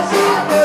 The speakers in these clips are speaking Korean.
Yes,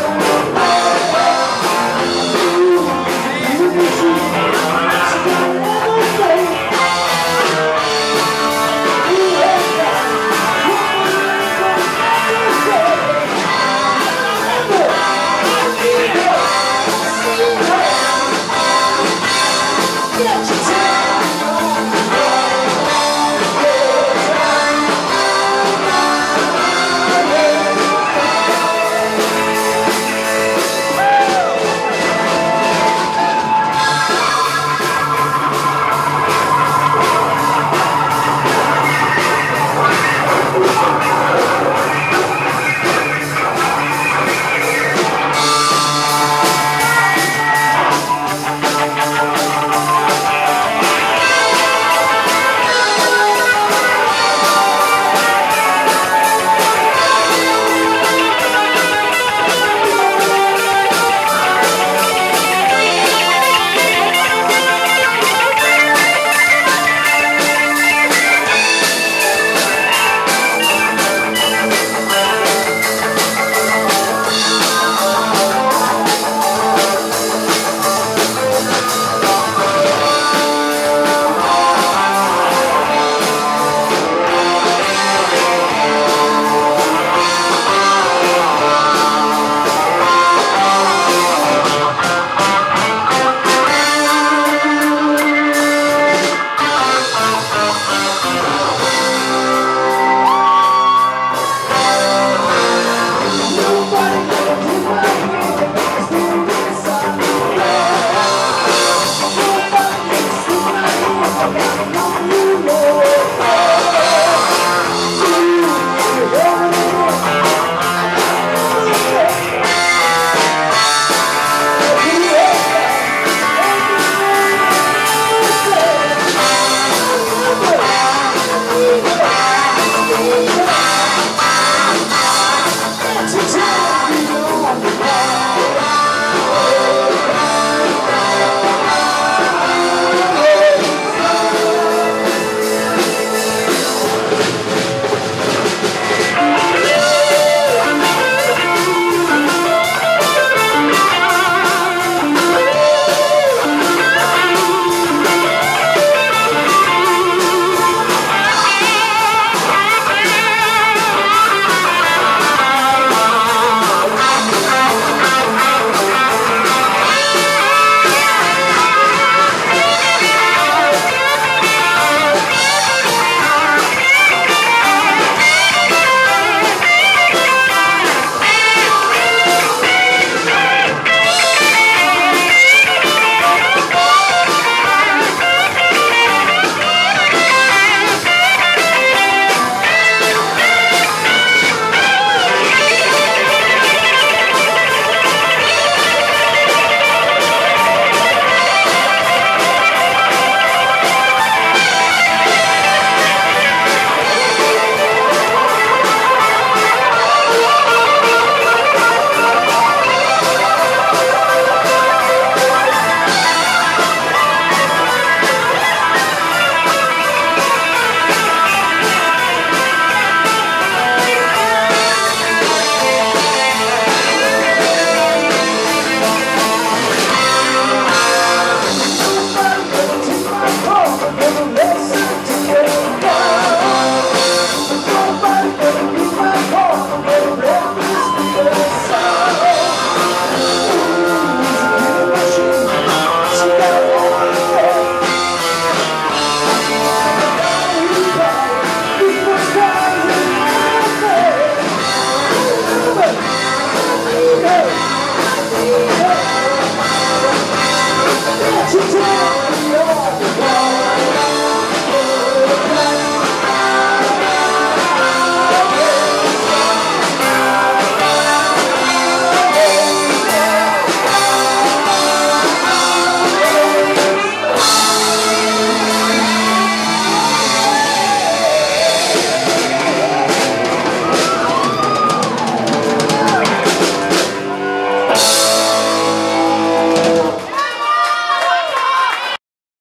진짜